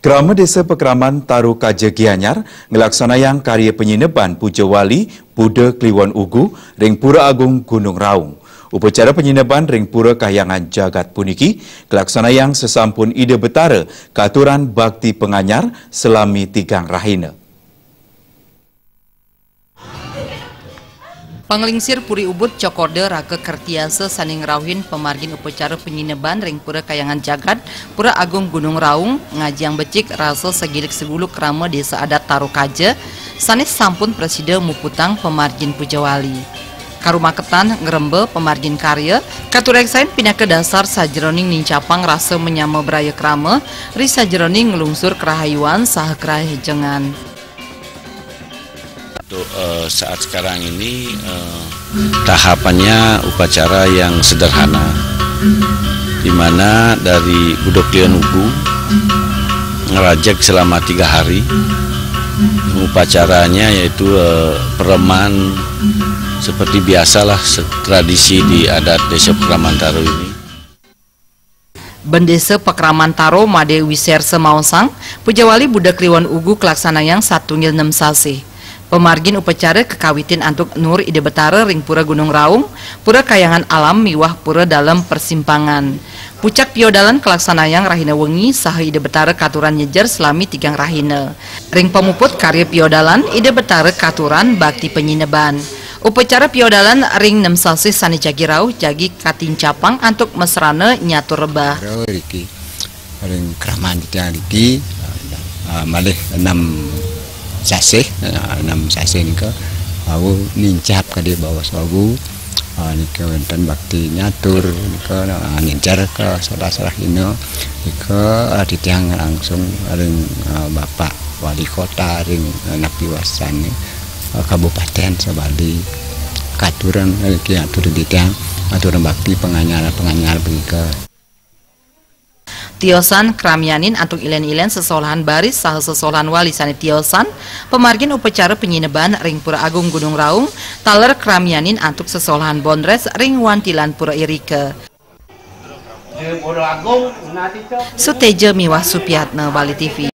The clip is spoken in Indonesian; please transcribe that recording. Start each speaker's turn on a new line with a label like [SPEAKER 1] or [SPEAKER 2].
[SPEAKER 1] Kerama Desa Pekraman Taru Kaja Gianyar ngelaksanayang karya penyineban Puja Wali Buddha Kliwon Ugu ring Pura Agung Gunung Raung. Upacara penyineban ring Pura Kahyangan Jagat puniki kelaksanayang sesampun ide betara katuran bakti penganyar selami tigang rahina.
[SPEAKER 2] Panglingsir Puri Ubud Cokorde Raka Kertiasa Saning Rauhin pemargin upacara penyineban ring pura kayangan jagat pura agung Gunung Raung ngajang becik rasa segilik segulu kerama desa adat Tarukaja sanis sampun presiden muputang pemargin Pujawali. Karumaketan ngerembe pemargin karya katureksain pindah ke dasar sajeroning nincapang rasa menyama beraya kerama ri sajeroning ngelungsur kerahayuan sah kerahejengan.
[SPEAKER 3] Untuk uh, saat sekarang ini uh, tahapannya upacara yang sederhana, di mana dari Budok Ugu ngerajak selama tiga hari. Upacaranya yaitu uh, pereman seperti biasalah tradisi di adat desa Taro ini.
[SPEAKER 2] Bendesa Taro Made Wiser Semausang, Pujawali Budak Liwan Ugu kelaksanayang satu ngil sasi. Pemargin upacara kekawitin antuk Nur Ide Betara ring pura Gunung Raung, pura kayangan alam miwah pura dalam persimpangan. Pucak piodalan kelaksanayang rahina wengi saha Ide Betara katuran nyejar selami tigang rahina. Ring pemuput karya piodalan Ide Betara katuran bakti penyineban. Upacara piodalan ring nem salsis sani jagirau jagi katin capang antuk mesrane nyatur rebah.
[SPEAKER 4] Ring kraman riki uh, malih enam sasih enam sasih nika. Aku nincap ke di bawah sabu nika wonten bakti nyatur nika nincar ke saudara-saudara ini nika ditiang langsung ring bapak wali kota ring napi wasani kabupaten Sabali. Katuran iki atur ditiang aturan bakti penganyar penganyar begitu
[SPEAKER 2] Tiosan Kramyanin antuk ilen-ilen sesolahan baris sah sesolahan wali sani Tiosan pemargin upacara penyineban ring pura agung Gunung Raung taler Kramyanin antuk sesolahan Bondres ring wantilan pura Irike. Suteja Miwah Supiatna Bali TV